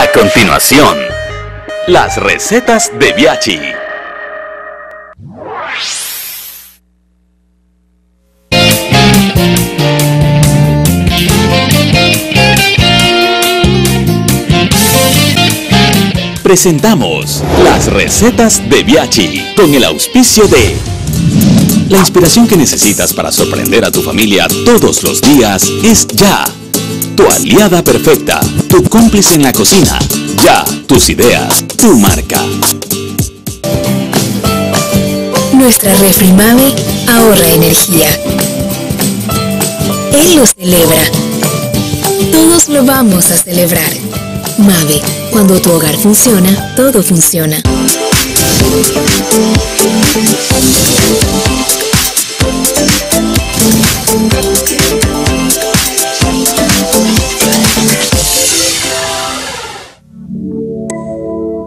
A continuación, las recetas de Biachi. Presentamos las recetas de Biachi con el auspicio de la inspiración que necesitas para sorprender a tu familia todos los días es ya. Tu aliada perfecta, tu cómplice en la cocina. Ya, tus ideas, tu marca. Nuestra refrimave ahorra energía. Él lo celebra. Todos lo vamos a celebrar. Mave, cuando tu hogar funciona, todo funciona.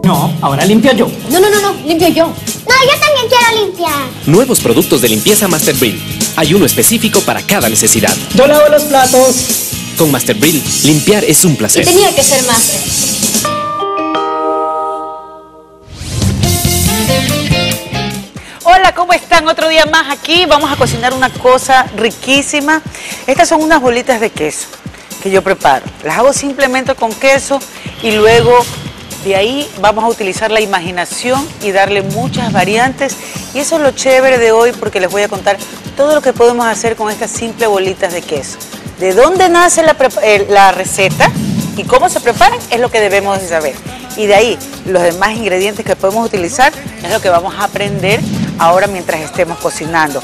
No, ahora limpio yo. No, no, no, no, limpio yo. No, yo también quiero limpiar. Nuevos productos de limpieza Master Brill. Hay uno específico para cada necesidad. Yo lavo los platos. Con Master Brill, limpiar es un placer. Y tenía que ser Master. Hola, ¿cómo están? Otro día más aquí. Vamos a cocinar una cosa riquísima. Estas son unas bolitas de queso que yo preparo. Las hago simplemente con queso y luego de ahí vamos a utilizar la imaginación y darle muchas variantes. Y eso es lo chévere de hoy porque les voy a contar todo lo que podemos hacer con estas simples bolitas de queso. De dónde nace la, eh, receta y cómo se preparan es lo que debemos de saber. Y de ahí los demás ingredientes que podemos utilizar es lo que vamos a aprender ahora mientras estemos cocinando.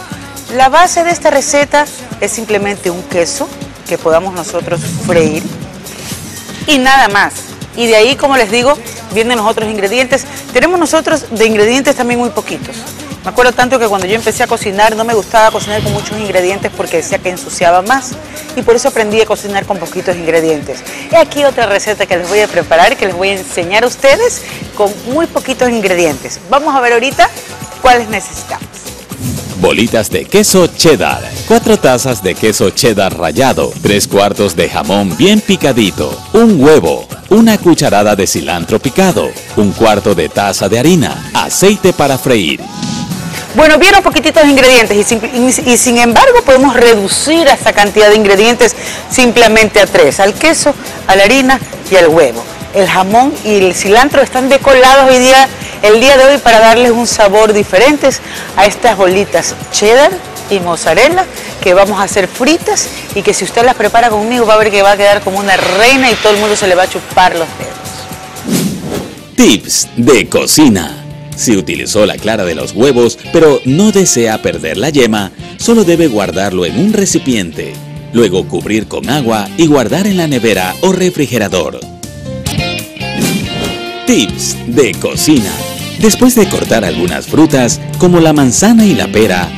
La base de esta receta es simplemente un queso que podamos nosotros freír y nada más. Y de ahí, como les digo, vienen los otros ingredientes. Tenemos nosotros de ingredientes también muy poquitos. Me acuerdo tanto que cuando yo empecé a cocinar no me gustaba cocinar con muchos ingredientes porque decía que ensuciaba más y por eso aprendí a cocinar con poquitos ingredientes. Y aquí otra receta que les voy a preparar que les voy a enseñar a ustedes con muy poquitos ingredientes. Vamos a ver ahorita cuáles necesitamos. Bolitas de queso cheddar, 4 tazas de queso cheddar rallado, 3 cuartos de jamón bien picadito, un huevo, una cucharada de cilantro picado, un cuarto de taza de harina, aceite para freír. Bueno, vieron poquititos ingredientes y sin, sin, embargo podemos reducir esta cantidad de ingredientes simplemente a tres, al queso, a la harina y al huevo. El jamón y el cilantro están decolados hoy día, el día de hoy para darles un sabor diferente a estas bolitas cheddar y mozzarella que vamos a hacer fritas y que si usted las prepara conmigo va a ver que va a quedar como una reina y todo el mundo se le va a chupar los dedos. Tips de cocina. Si utilizó la clara de los huevos, pero no desea perder la yema, solo debe guardarlo en un recipiente. Luego cubrir con agua y guardar en la nevera o refrigerador. Tips de cocina. Después de cortar algunas frutas, como la manzana y la pera,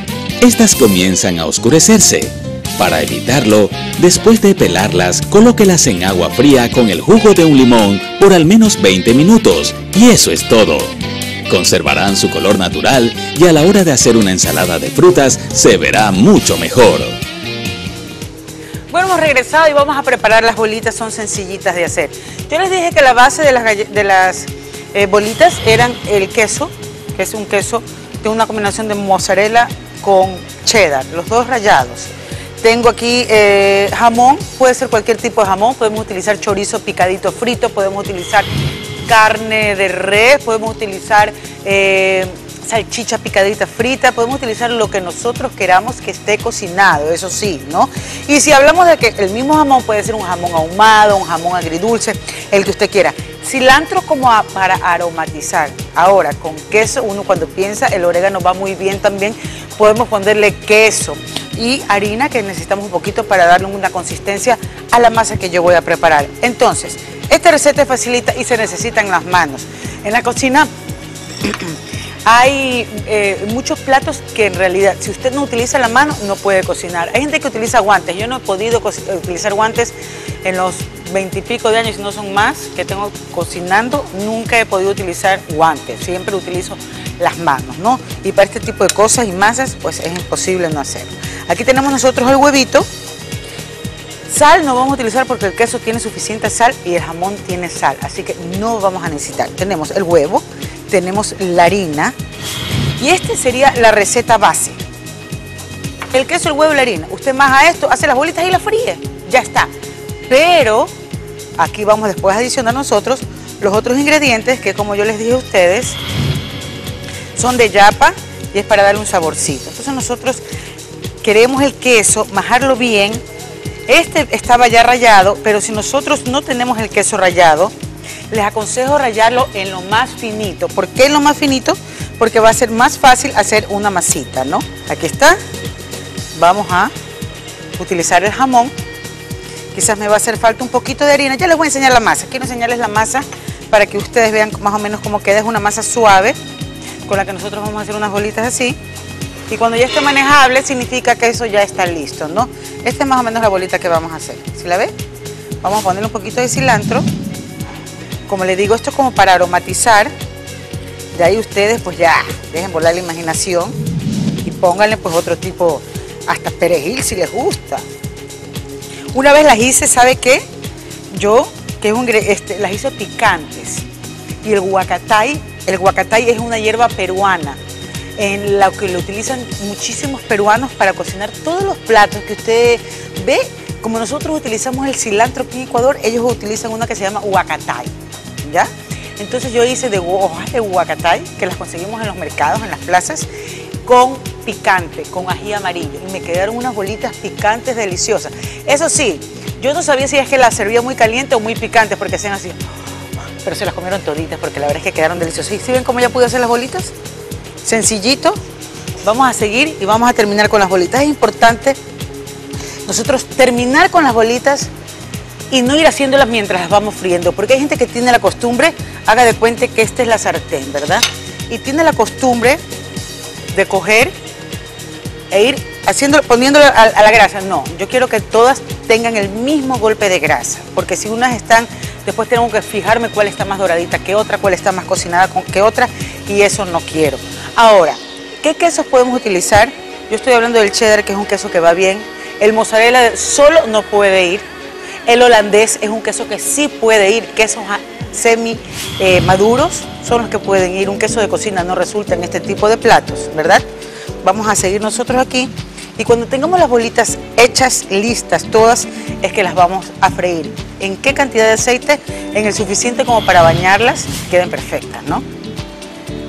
estas comienzan a oscurecerse. Para evitarlo, después de pelarlas, colóquelas en agua fría con el jugo de un limón por al menos 20 minutos y eso es todo. Conservarán su color natural y a la hora de hacer una ensalada de frutas se verá mucho mejor. Bueno, hemos regresado y vamos a preparar las bolitas, son sencillitas de hacer. Yo les dije que la base de las, de las eh, bolitas eran el queso, que es un queso de una combinación de mozzarella con cheddar, los dos rayados. Tengo aquí eh, jamón, puede ser cualquier tipo de jamón, podemos utilizar chorizo picadito frito, podemos utilizar carne de res, podemos utilizar eh, salchicha picadita frita, podemos utilizar lo que nosotros queramos que esté cocinado, eso sí, ¿no? Y si hablamos de que el mismo jamón puede ser un jamón ahumado, un jamón agridulce, el que usted quiera. Cilantro como para aromatizar. Ahora, con queso, uno cuando piensa, el orégano va muy bien también, podemos ponerle queso y harina que necesitamos un poquito para darle una consistencia a la masa que yo voy a preparar. Entonces, esta receta es facilita y se necesitan las manos. En la cocina hay eh, muchos platos que en realidad, si usted no utiliza la mano, no puede cocinar. Hay gente que utiliza guantes. Yo no he podido utilizar guantes en los veintipico de años, no son más, que tengo cocinando. Nunca he podido utilizar guantes. Siempre utilizo las manos, ¿no? Y para este tipo de cosas y masas, pues es imposible no hacerlo. Aquí tenemos nosotros el huevito. Sal no vamos a utilizar porque el queso tiene suficiente sal y el jamón tiene sal, así que no vamos a necesitar. Tenemos el huevo, tenemos la harina y esta sería la receta base. El queso, el huevo y la harina. Usted más a esto, hace las bolitas y las fríe. Ya está. Pero aquí vamos después a adicionar nosotros los otros ingredientes que como yo les dije a ustedes, son de yapa y es para darle un saborcito. Entonces nosotros queremos el queso, majarlo bien. Este estaba ya rallado, pero si nosotros no tenemos el queso rallado, les aconsejo rallarlo en lo más finito. ¿Por qué en lo más finito? Porque va a ser más fácil hacer una masita, ¿no? Aquí está. Vamos a utilizar el jamón. Quizás me va a hacer falta un poquito de harina. Ya les voy a enseñar la masa. Quiero enseñarles la masa para que ustedes vean más o menos cómo queda. Es una masa suave con la que nosotros vamos a hacer unas bolitas así. Y cuando ya esté manejable significa que eso ya está listo, ¿no? Esta es más o menos la bolita que vamos a hacer. ¿Sí la ve? Vamos a ponerle un poquito de cilantro. Como les digo, esto es como para aromatizar. De ahí ustedes pues ya dejen volar la imaginación y pónganle pues otro tipo, hasta perejil si les gusta. Una vez las hice, ¿sabe qué? Yo, que es un, este, las hice picantes. Y el guacatay, el guacatay es una hierba peruana en la que lo utilizan muchísimos peruanos para cocinar todos los platos que usted ve. Como nosotros utilizamos el cilantro aquí en Ecuador, ellos utilizan una que se llama huacatay, Entonces yo hice de hojas de huacatay, que las conseguimos en los mercados, en las plazas, con picante, con ají amarillo. Y me quedaron unas bolitas picantes deliciosas. Eso sí, yo no sabía si es que las servía muy caliente o muy picante, porque hacían así. Pero se las comieron toditas, porque la verdad es que quedaron deliciosas. ¿Y si ven cómo ya pude hacer las bolitas? Sencillito. Vamos a seguir y vamos a terminar con las bolitas. Es importante nosotros terminar con las bolitas y no ir haciéndolas mientras las vamos friendo, porque hay gente que tiene la costumbre, haga de cuenta que esta es la sartén, ¿verdad? Y tiene la costumbre de coger e ir haciendo, a, a, la grasa. No, yo quiero que todas tengan el mismo golpe de grasa, porque si unas están, después tengo que fijarme cuál está más doradita que otra, cuál está más cocinada que otra, y eso no quiero. Ahora, ¿qué quesos podemos utilizar? Yo estoy hablando del cheddar, que es un queso que va bien. El mozzarella solo no puede ir. El holandés es un queso que sí puede ir. Quesos semi eh, maduros son los que pueden ir. Un queso de cocina no resulta en este tipo de platos, ¿verdad? Vamos a seguir nosotros aquí. Y cuando tengamos las bolitas hechas, listas, todas, es que las vamos a freír. ¿En qué cantidad de aceite? En el suficiente como para bañarlas, queden perfectas, ¿no?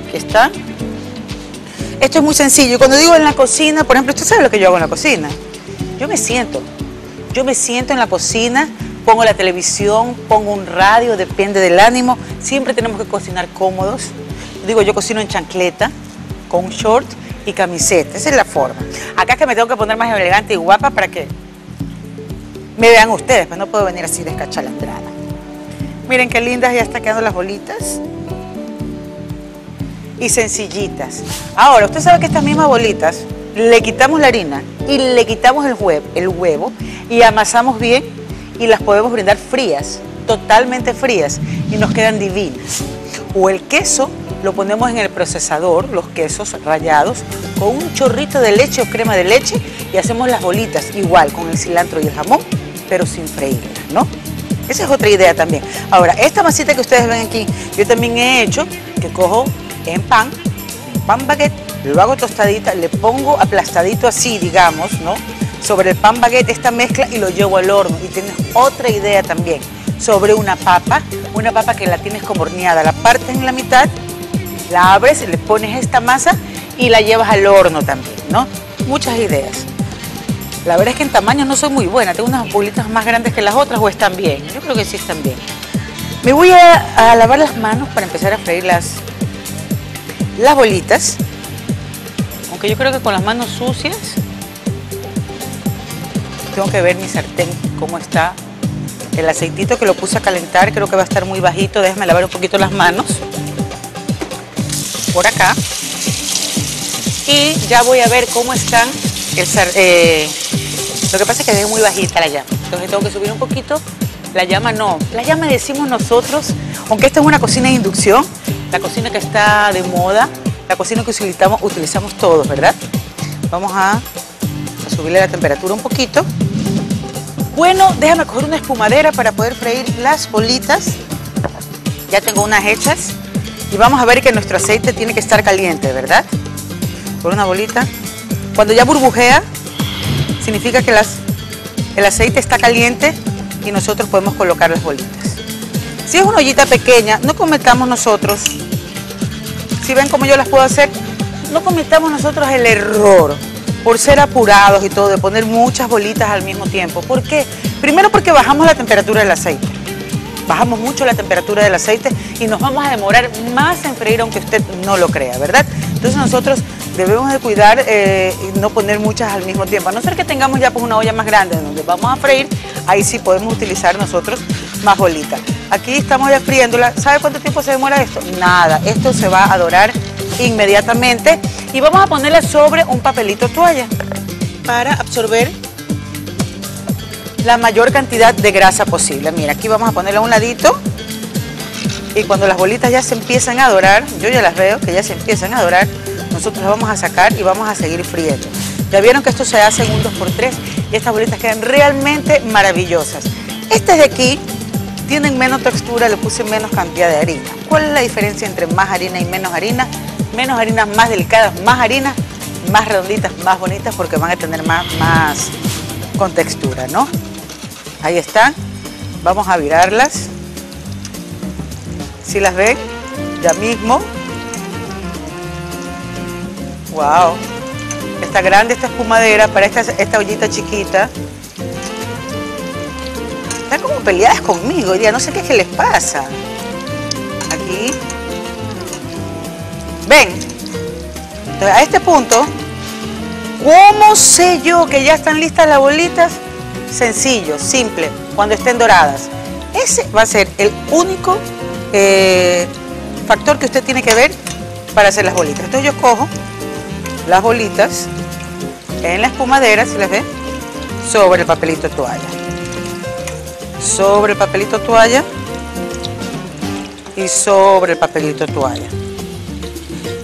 Aquí está. Esto es muy sencillo. Cuando digo en la cocina, por ejemplo, usted sabe lo que yo hago en la cocina. Yo me siento. Yo me siento en la cocina, pongo la televisión, pongo un radio, depende del ánimo. Siempre tenemos que cocinar cómodos. Digo, yo cocino en chancleta, con short y camiseta. Esa es la forma. Acá que me tengo que poner más elegante y guapa para que me vean ustedes, pues no puedo venir así descachalandrada. Miren qué lindas ya están quedando las bolitas y sencillitas. Ahora, usted sabe que estas mismas bolitas le quitamos la harina y le quitamos el huevo, el huevo y amasamos bien y las podemos brindar frías, totalmente frías y nos quedan divinas. O el queso lo ponemos en el procesador, los quesos rallados, con un chorrito de leche o crema de leche y hacemos las bolitas igual con el cilantro y el jamón, pero sin freírlas, ¿no? Esa es otra idea también. Ahora, esta masita que ustedes ven aquí, yo también he hecho que cojo en pan, pan baguette, lo hago tostadita, le pongo aplastadito así, digamos, ¿no? Sobre el pan baguette esta mezcla y lo llevo al horno. Y tienes otra idea también, sobre una papa, una papa que la tienes como horneada, la partes en la mitad, la abres, le pones esta masa y la llevas al horno también, ¿no? Muchas ideas. La verdad es que en tamaño no soy muy buena, tengo unas bolitas más grandes que las otras o están bien. Yo creo que sí están bien. Me voy a, lavar las manos para empezar a freír las bolitas. Yo creo que con las manos sucias tengo que ver mi sartén cómo está. El aceitito que lo puse a calentar creo que va a estar muy bajito. Déjame lavar un poquito las manos. Por acá. Y ya voy a ver cómo están el eh, Lo que pasa es que es muy bajita la llama. Entonces tengo que subir un poquito. La llama no. La llama decimos nosotros, aunque esta es una cocina de inducción, la cocina que está de moda, la cocina que utilizamos, utilizamos todos, ¿verdad? Vamos a, subirle la temperatura un poquito. Bueno, déjame coger una espumadera para poder freír las bolitas. Ya tengo unas hechas. Y vamos a ver que nuestro aceite tiene que estar caliente, ¿verdad? Con una bolita. Cuando ya burbujea, significa que el aceite está caliente y nosotros podemos colocar las bolitas. Si es una ollita pequeña, no cometamos nosotros, si ven cómo yo las puedo hacer, no cometamos nosotros el error por ser apurados y todo, de poner muchas bolitas al mismo tiempo. ¿Por qué? Primero porque bajamos la temperatura del aceite. Bajamos mucho la temperatura del aceite y nos vamos a demorar más en freír aunque usted no lo crea, ¿verdad? Entonces nosotros debemos de cuidar eh, y no poner muchas al mismo tiempo. A no ser que tengamos ya pues una olla más grande donde vamos a freír, ahí sí podemos utilizar nosotros más bolitas. Aquí estamos ya friéndola. ¿Sabe cuánto tiempo se demora esto? Nada, esto se va a dorar inmediatamente y vamos a ponerla sobre un papelito toalla para absorber la mayor cantidad de grasa posible. Mira, aquí vamos a ponerla a un ladito y cuando las bolitas ya se empiezan a dorar, yo ya las veo que ya se empiezan a dorar, nosotros las vamos a sacar y vamos a seguir friendo. Ya vieron que esto se hace en un 2x3 y estas bolitas quedan realmente maravillosas. Estas de aquí tienen menos textura, le puse menos cantidad de harina. ¿Cuál es la diferencia entre más harina y menos harina? Menos harinas más delicadas, más harina, más redonditas, más bonitas porque van a tener más, más con textura, ¿no? Ahí están. Vamos a virarlas. Si las ven, ya mismo. Wow. Está grande esta espumadera para esta, esta ollita chiquita. Como peleadas conmigo día, no sé qué es que les pasa. Aquí. Ven. A este punto, ¿cómo sé yo que ya están listas las bolitas? Sencillo, simple, cuando estén doradas. Ese va a ser el único eh, factor que usted tiene que ver para hacer las bolitas. Entonces yo cojo las bolitas en la espumadera, ¿se les ve? Sobre el papelito toalla. Sobre el papelito toalla y sobre el papelito toalla.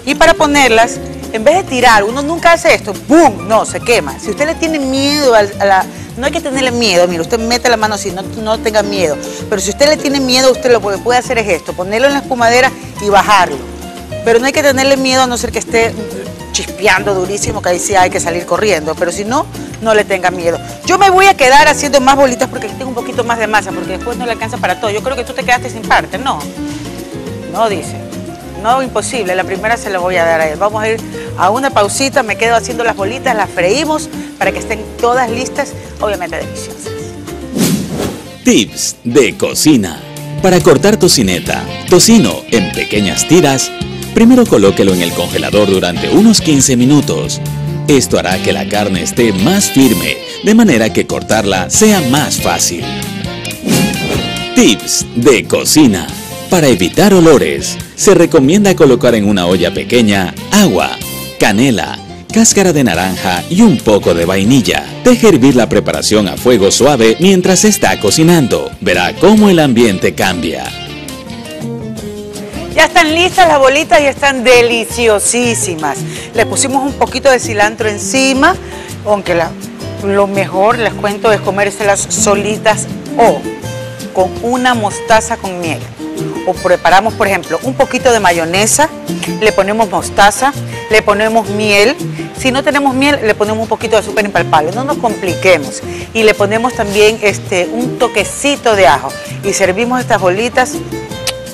Y para ponerlas, en vez de tirar, uno nunca hace esto, ¡boom! No, se quema. Si usted le tiene miedo a la... No hay que tenerle miedo, mire, usted mete la mano así, no, no tenga miedo. Pero si usted le tiene miedo, usted lo que puede hacer es esto, ponerlo en la espumadera y bajarlo. Pero no hay que tenerle miedo a no ser que esté chispeando durísimo, que ahí sí hay que salir corriendo. Pero si no, no le tenga miedo. Yo me voy a quedar haciendo más bolitas porque tengo un poquito más de masa, porque después no le alcanza para todo. Yo creo que tú te quedaste sin parte, ¿no? No, dice. No, imposible. La primera se la voy a dar a él. Vamos a ir a una pausita. Me quedo haciendo las bolitas, las freímos para que estén todas listas, obviamente deliciosas. Tips de cocina. Para cortar tocineta, tocino en pequeñas tiras, primero colóquelo en el congelador durante unos 15 minutos. Esto hará que la carne esté más firme, de manera que cortarla sea más fácil. Tips de cocina. Para evitar olores, se recomienda colocar en una olla pequeña agua, canela, cáscara de naranja y un poco de vainilla. Deje hervir la preparación a fuego suave mientras está cocinando. Verá cómo el ambiente cambia. Ya están listas las bolitas y están deliciosísimas. Le pusimos un poquito de cilantro encima, aunque lo mejor, les cuento, es comérselas solitas o con una mostaza con miel. O preparamos, por ejemplo, un poquito de mayonesa, le ponemos mostaza, le ponemos miel. Si no tenemos miel, le ponemos un poquito de azúcar impalpable. No nos compliquemos. Y le ponemos también este, un toquecito de ajo. Y servimos estas bolitas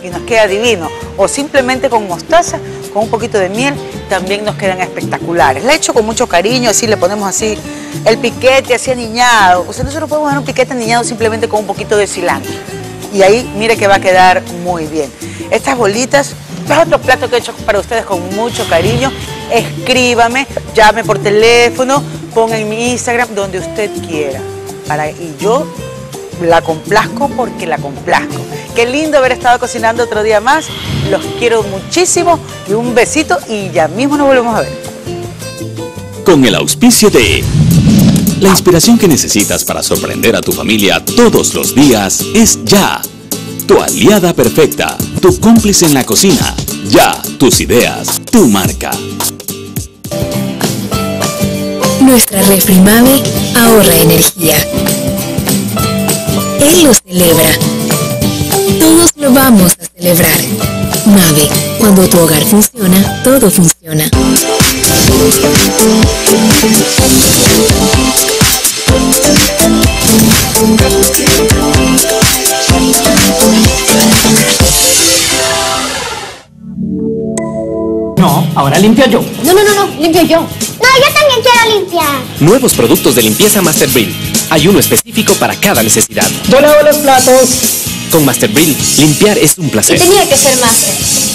y nos queda divino. O simplemente con mostaza, con un poquito de miel, también nos quedan espectaculares. La he hecho con mucho cariño, así le ponemos así el piquete así aniñado. O sea, nosotros podemos dar un piquete aniñado simplemente con un poquito de cilantro. Y ahí mire que va a quedar muy bien. Estas bolitas, es otro plato que he hecho para ustedes con mucho cariño. Escríbame, llame por teléfono, ponga en mi Instagram, donde usted quiera. Para, y yo la complazco porque la complazco. Qué lindo haber estado cocinando otro día más. Los quiero muchísimo y un besito y ya mismo nos volvemos a ver. Con el auspicio de... La inspiración que necesitas para sorprender a tu familia todos los días es Ya. Tu aliada perfecta, tu cómplice en la cocina. Ya, tus ideas, tu marca. Nuestra refri Mave ahorra energía. Él lo celebra. Vamos a celebrar. Mave, cuando tu hogar funciona, todo funciona. No, ahora limpio yo. No, no, no, no, limpio yo. No, yo también quiero limpiar. Nuevos productos de limpieza Master Brill. Hay uno específico para cada necesidad. Yo lavo los platos. Con Master Brill, limpiar es un Y placer. tenía que ser más.